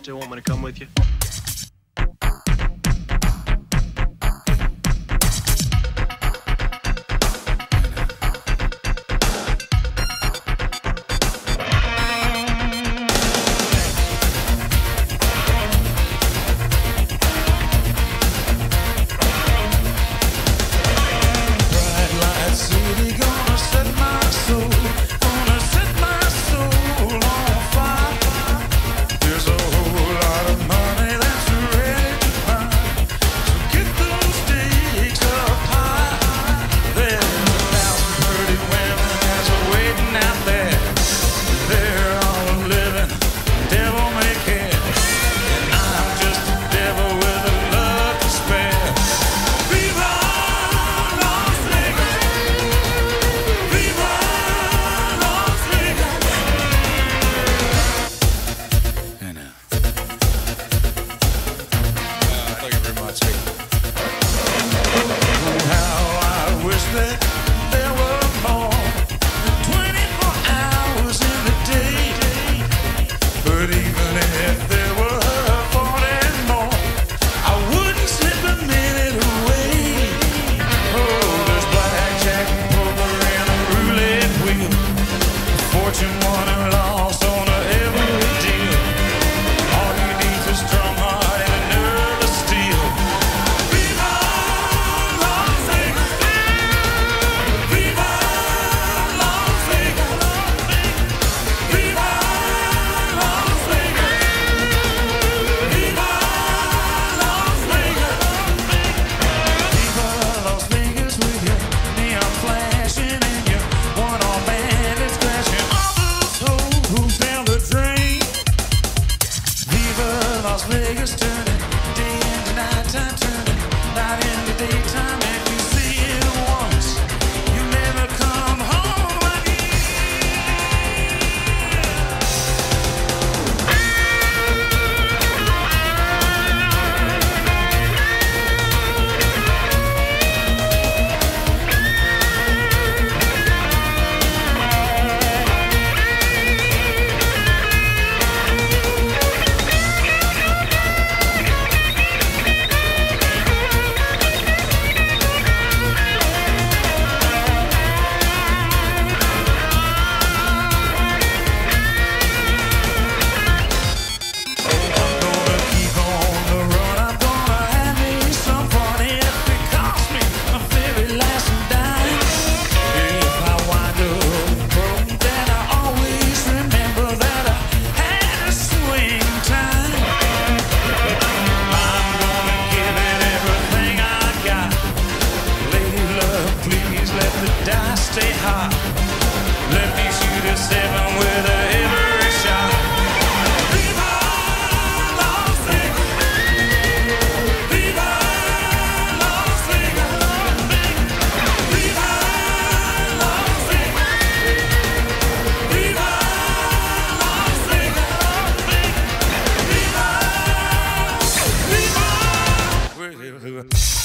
still want me to come with you? Las Vegas turning, day into nighttime turning, night into daytime. you.